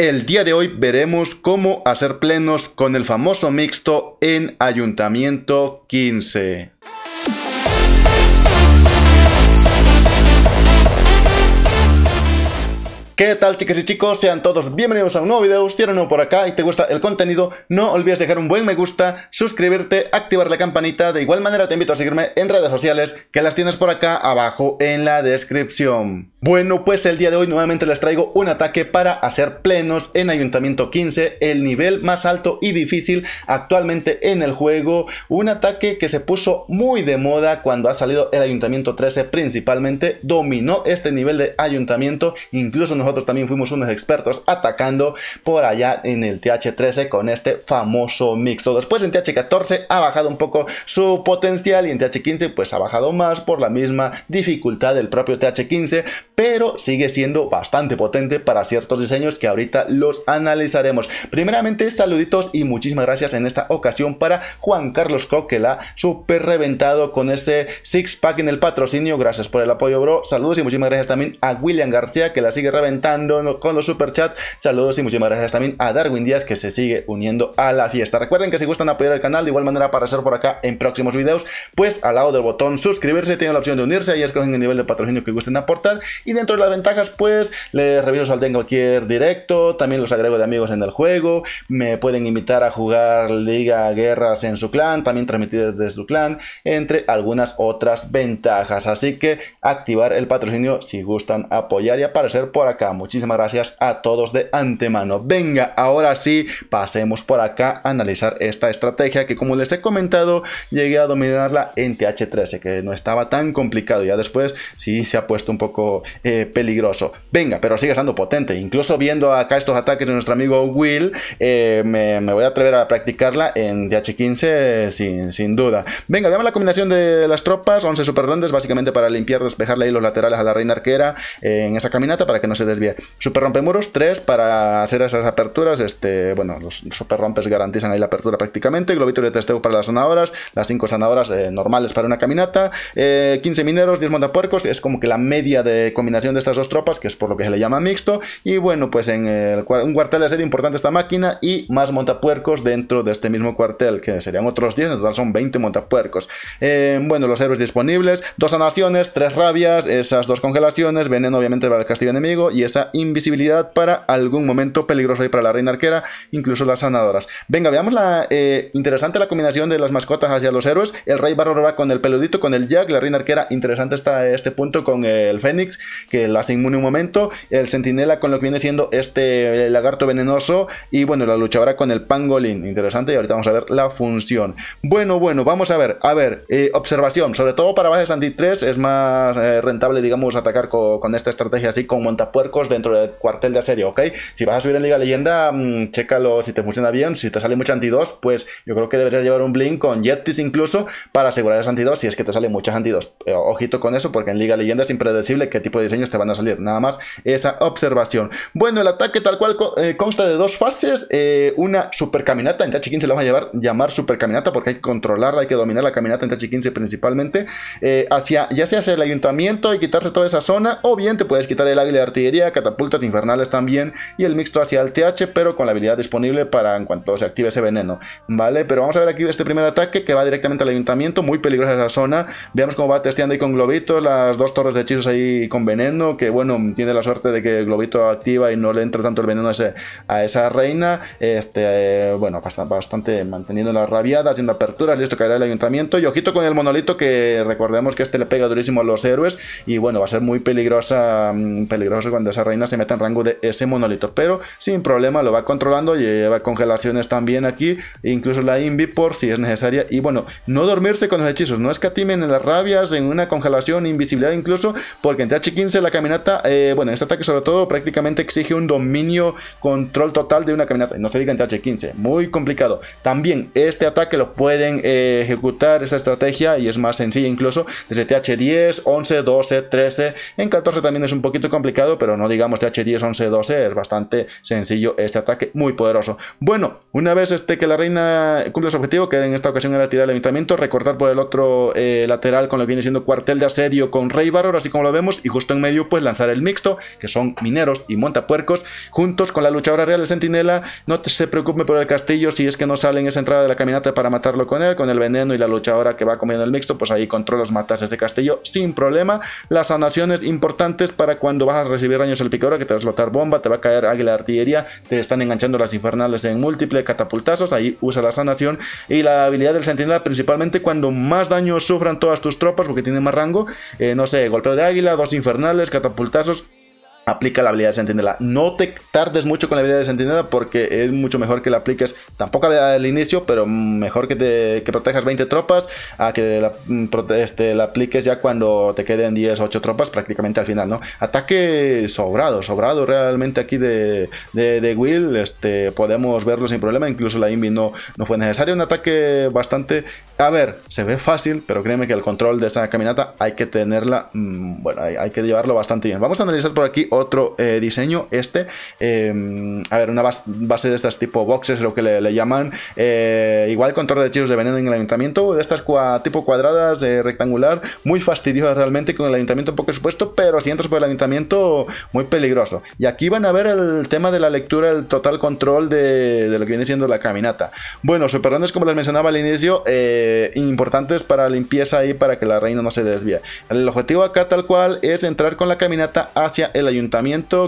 El día de hoy veremos cómo hacer plenos con el famoso mixto en Ayuntamiento 15. ¿Qué tal chicas y chicos? Sean todos bienvenidos a un nuevo video. Si eres nuevo por acá y te gusta el contenido, no olvides dejar un buen me gusta, suscribirte, activar la campanita. De igual manera te invito a seguirme en redes sociales que las tienes por acá abajo en la descripción. Bueno, pues el día de hoy nuevamente les traigo un ataque para hacer plenos en Ayuntamiento 15, el nivel más alto y difícil actualmente en el juego. Un ataque que se puso muy de moda cuando ha salido el Ayuntamiento 13 principalmente. Dominó este nivel de Ayuntamiento, incluso nos nosotros también fuimos unos expertos atacando por allá en el TH13 con este famoso mixto. Después en TH14 ha bajado un poco su potencial y en TH15 pues ha bajado más por la misma dificultad del propio TH15, pero sigue siendo bastante potente para ciertos diseños que ahorita los analizaremos. Primeramente, saluditos y muchísimas gracias en esta ocasión para Juan Carlos Coquela, súper reventado con ese six pack en el patrocinio. Gracias por el apoyo, bro. Saludos y muchísimas gracias también a William García que la sigue reventando con los superchats. Saludos y muchísimas gracias también a Darwin Díaz que se sigue uniendo a la fiesta. Recuerden que si gustan apoyar el canal de igual manera para aparecer por acá en próximos videos, pues al lado del botón suscribirse tienen la opción de unirse, y escogen el nivel de patrocinio que gusten aportar y dentro de las ventajas pues les reviso salten cualquier directo, también los agrego de amigos en el juego, me pueden invitar a jugar Liga Guerras en su clan, también transmitir desde su clan, entre algunas otras ventajas. Así que activar el patrocinio si gustan apoyar y aparecer por acá. Muchísimas gracias a todos de antemano. Venga, ahora sí, pasemos por acá a analizar esta estrategia que como les he comentado, llegué a dominarla en TH13, que no estaba tan complicado. Ya después sí se ha puesto un poco eh, peligroso. Venga, pero sigue estando potente. Incluso viendo acá estos ataques de nuestro amigo Will, eh, me, voy a atrever a practicarla en TH15 sin, sin duda. Venga, veamos la combinación de las tropas. 11 super rondes, básicamente para limpiar, despejarle ahí los laterales a la reina arquera en esa caminata para que no se desvíe. Super rompemuros, 3 para hacer esas aperturas. Este, bueno, los super rompes garantizan ahí la apertura prácticamente. Globito de testeo para las zanahoras, las 5 zanahoras eh, normales para una caminata. 15 eh, mineros, 10 montapuercos. Es como que la media de combinación de estas dos tropas, que es por lo que se le llama mixto. Y bueno, pues en un cuartel de serie importante esta máquina y más montapuercos dentro de este mismo cuartel, que serían otros 10, en total son 20 montapuercos. Eh, bueno, los héroes disponibles, dos sanaciones, tres rabias, esas dos congelaciones, veneno obviamente para el castillo enemigo y esa invisibilidad para algún momento peligroso ahí para la reina arquera, incluso las sanadoras. Venga, veamos la eh, interesante la combinación de las mascotas hacia los héroes. El rey barro va con el peludito, con el jack, la reina arquera, interesante está este punto con el fénix, que la hace inmune un momento, el centinela con lo que viene siendo este lagarto venenoso y bueno, la luchadora con el pangolín, interesante y ahorita vamos a ver la función. Bueno, bueno, vamos a ver, a ver, eh, observación, sobre todo para bases anti 3 es más eh, rentable, digamos, atacar con, con esta estrategia así con montapuercos dentro del cuartel de asedio, ¿ok? Si vas a subir en Liga Leyenda, mm, chécalo si te funciona bien. Si te sale mucho anti-2, pues yo creo que deberías llevar un blink con Jettis incluso para asegurar ese anti-2 si es que te sale muchas anti-2. Eh, ojito con eso porque en Liga Leyenda es impredecible qué tipo de diseños te van a salir. Nada más esa observación. Bueno, el ataque tal cual eh, consta de dos fases. Eh, una super caminata. En TH15 la vamos a llevar, llamar super caminata porque hay que controlarla, hay que dominar la caminata en TH15 principalmente. hacia, ya sea hacia el ayuntamiento y quitarse toda esa zona o bien te puedes quitar el águila de artillería, catapultas infernales también y el mixto hacia el TH, pero con la habilidad disponible para en cuanto se active ese veneno, ¿vale? Pero vamos a ver aquí este primer ataque que va directamente al ayuntamiento, muy peligrosa esa zona, veamos cómo va testeando ahí con Globito, las dos torres de hechizos ahí con veneno, que bueno, tiene la suerte de que el Globito activa y no le entra tanto el veneno a, esa reina, este, bueno, bastante, bastante manteniendo la rabiada, haciendo aperturas, listo, caerá el ayuntamiento, y ojito con el monolito que recordemos que este le pega durísimo a los héroes, y bueno, va a ser muy peligrosa, mm, peligroso cuando esa reina se meta en rango de ese monolito, pero sin problema lo va controlando, lleva congelaciones también aquí, incluso la invi por si es necesaria, y bueno, no dormirse con los hechizos, no escatimen en las rabias, en una congelación, invisibilidad incluso, porque en TH15 la caminata, eh, bueno, este ataque sobre todo prácticamente exige un dominio, control total de una caminata, no se diga en TH15, muy complicado. También este ataque lo pueden eh, ejecutar, esa estrategia, y es más sencilla incluso, desde TH10, 11, 12, 13, en 14 también es un poquito complicado, pero no digamos TH10, 11, 12, es bastante sencillo este ataque, muy poderoso. Bueno, una vez este, que la reina cumple su objetivo, que en esta ocasión era tirar el ayuntamiento, recortar por el otro eh, lateral con lo que viene siendo cuartel de asedio con Rey Baror, así como lo vemos, y justo en medio pues lanzar el mixto, que son mineros y montapuercos, juntos con la luchadora real de Sentinela, no se preocupe por el castillo si es que no sale en esa entrada de la caminata para matarlo con él, con el veneno y la luchadora que va comiendo el mixto, pues ahí controlas matas este castillo sin problema. Las sanaciones importantes para cuando vas a recibir el picador, que te va a explotar bomba, te va a caer águila de artillería, te están enganchando las infernales en múltiple catapultazos, ahí usa la sanación. Y la habilidad del sentinela principalmente cuando más daño sufran todas tus tropas porque tiene más rango, eh, no sé, golpeo de águila, dos infernales, catapultazos, aplica la habilidad de Sentinela. No te tardes mucho con la habilidad de Sentinela porque es mucho mejor que la apliques, tampoco al inicio, pero mejor que te que protejas 20 tropas a que la, mm, este, la apliques ya cuando te queden 10 8 tropas prácticamente al final, ¿no? Ataque sobrado, sobrado realmente aquí de, de, Will, este, podemos verlo sin problema, incluso la Invi no, no fue necesario, un ataque bastante, a ver, se ve fácil, pero créeme que el control de esta caminata hay que tenerla, mm, bueno, hay, hay que llevarlo bastante bien. Vamos a analizar por aquí otro eh, diseño, este. Em, a ver, una base de estas tipo boxes, lo que le, llaman. Eh, igual con torre de hechizos de veneno en el ayuntamiento. De estas tipo cuadradas, rectangular. Muy fastidiosas realmente con el ayuntamiento poco expuesto. Pero si entras por el ayuntamiento, muy peligroso. Y aquí van a ver el tema de la lectura, el total control de, lo que viene siendo la caminata. Bueno, superrones, como les mencionaba al inicio, eh, importantes para limpieza y para que la reina no se desvíe. El objetivo acá tal cual es entrar con la caminata hacia el ayuntamiento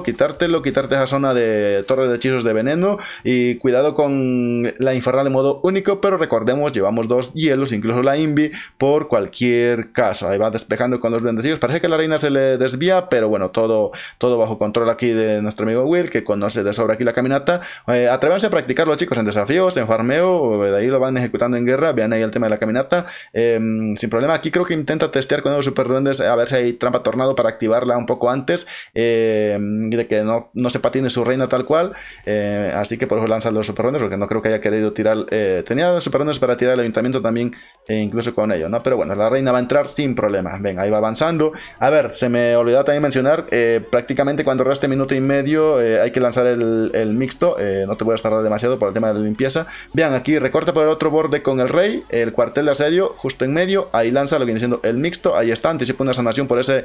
quitártelo, quitarte esa zona de torre de hechizos de veneno y cuidado con la infernal de modo único, pero recordemos, llevamos dos hielos, incluso la Invi, por cualquier caso. Ahí va despejando con los bendecidos. Parece que la reina se le desvía, pero bueno, todo, todo bajo control aquí de nuestro amigo Will, que conoce de sobra aquí la caminata. Eh, atrévanse a practicarlo, chicos, en desafíos, en farmeo, de ahí lo van ejecutando en guerra. Vean ahí el tema de la caminata. Em, sin problema, aquí creo que intenta testear con los super duendes a ver si hay trampa tornado para activarla un poco antes. Eh, de que no, no se patine su reina tal cual. Eh, así que por eso lanza los superrones, porque no creo que haya querido tirar. Eh, tenía los superrones para tirar el ayuntamiento también, incluso con ello, ¿no? Pero bueno, la reina va a entrar sin problema. Venga, ahí va avanzando. A ver, se me olvidó también mencionar, eh, prácticamente cuando reste minuto y medio hay que lanzar el, el mixto. no te a tardar demasiado por el tema de la limpieza. Vean, aquí recorta por el otro borde con el rey, el cuartel de asedio justo en medio. Ahí lanza lo que viene siendo el mixto. Ahí está, anticipa una sanación por ese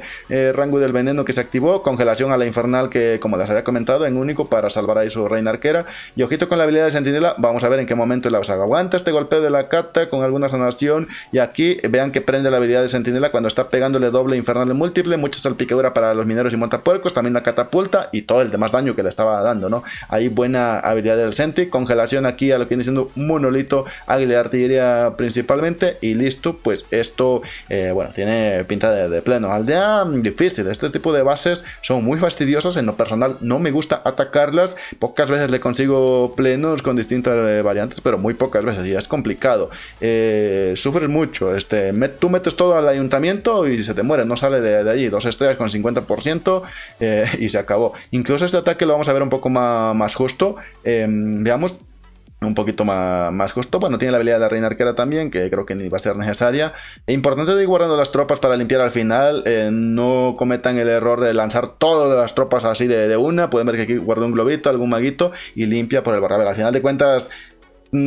rango del veneno que se activó. Congelación a la infernal que, como les había comentado, en único para salvar ahí su reina arquera. Y ojito con la habilidad de sentinela, vamos a ver en qué momento la saga. Aguanta este golpeo de la cata con alguna sanación. Y aquí vean que prende la habilidad de sentinela cuando está pegándole doble infernal múltiple, mucha salpicadura para los mineros y montapuercos, también la catapulta y todo el demás daño que le estaba dando, ¿no? Ahí buena habilidad del Senti, congelación aquí a lo que viene siendo monolito, águila de artillería principalmente, y listo, pues esto, eh, bueno, tiene pinta de pleno. Aldea difícil, este tipo de bases son muy fastidiosas en lo personal no me gusta atacarlas. Pocas veces le consigo plenos con distintas eh, variantes, pero muy pocas veces y es complicado. Eh, sufres mucho. Este, tú metes todo al ayuntamiento y se te muere, no sale de, allí. Dos estrellas con 50% eh, y se acabó. Incluso este ataque lo vamos a ver un poco más, más justo. Em, veamos un poquito más, más justo. Bueno, tiene la habilidad de reina arquera también, que creo que ni va a ser necesaria. E importante de ir guardando las tropas para limpiar al final. Eh, no cometan el error de lanzar todas las tropas así de, de una. Pueden ver que aquí guarda un globito, algún maguito y limpia por el barrabel. Al final de cuentas,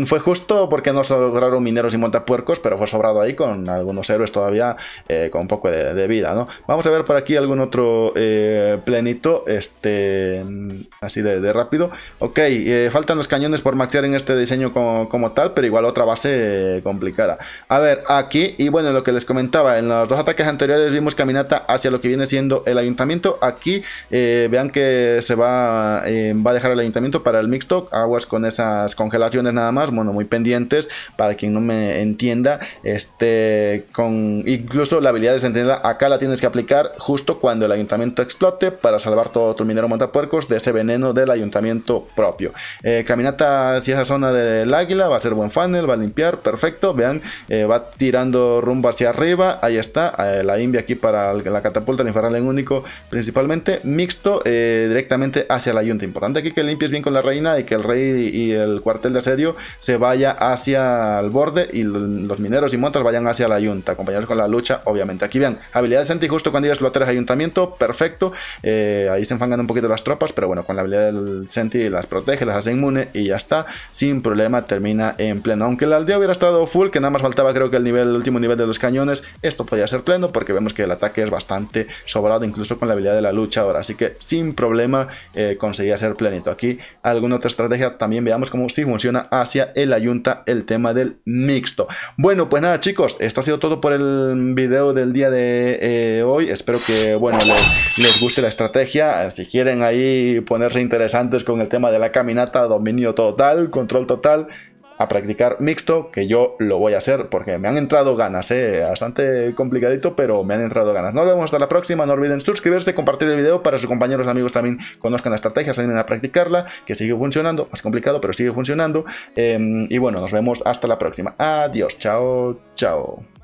fue justo porque no lograron mineros y montapuercos, pero fue sobrado ahí con algunos héroes todavía eh, con un poco de, vida, ¿no? Vamos a ver por aquí algún otro eh, plenito, este, mm, así de, rápido. Ok, eh, faltan los cañones por maxear en este diseño como, tal, pero igual otra base complicada. A ver, aquí, y bueno, lo que les comentaba, en los dos ataques anteriores vimos caminata hacia lo que viene siendo el ayuntamiento. Aquí, vean que se va, va a dejar el ayuntamiento para el mixto, aguas con esas congelaciones nada más, bueno, muy pendientes, para quien no me entienda, este, con incluso la habilidad de sentinela, acá la tienes que aplicar justo cuando el ayuntamiento explote, para salvar todo tu minero montapuercos de ese veneno del ayuntamiento propio. Eh, caminata hacia esa zona del águila, va a ser buen funnel, va a limpiar, perfecto, vean, eh, va tirando rumbo hacia arriba, ahí está, eh, la invi aquí para la catapulta, el infernal en único, principalmente, mixto, directamente hacia el ayuntamiento. Importante aquí que limpies bien con la reina y que el rey y el cuartel de asedio se vaya hacia el borde y los mineros y montas vayan hacia la yunta, acompañados con la lucha, obviamente. Aquí vean, habilidad de Senti justo cuando lo tres ayuntamiento, perfecto. Eh, ahí se enfangan un poquito las tropas, pero bueno, con la habilidad del Senti las protege, las hace inmune y ya está. Sin problema termina en pleno. Aunque la aldea hubiera estado full, que nada más faltaba creo que el nivel, el último nivel de los cañones, esto podía ser pleno porque vemos que el ataque es bastante sobrado, incluso con la habilidad de la lucha ahora. Así que sin problema eh, conseguía ser plenito. Aquí alguna otra estrategia, también veamos cómo si funciona hacia el ayunta el tema del mixto. Bueno, pues nada chicos, esto ha sido todo por el video del día de eh, hoy. Espero que, bueno, les, les guste la estrategia. Si quieren ahí ponerse interesantes con el tema de la caminata, dominio total, control total a practicar mixto, que yo lo voy a hacer porque me han entrado ganas, ¿eh? bastante complicadito, pero me han entrado ganas. Nos vemos hasta la próxima, no olviden suscribirse, compartir el video para sus compañeros y amigos también conozcan la estrategia, se a practicarla, que sigue funcionando, más complicado, pero sigue funcionando. Em, y bueno, nos vemos hasta la próxima. Adiós, chao, chao.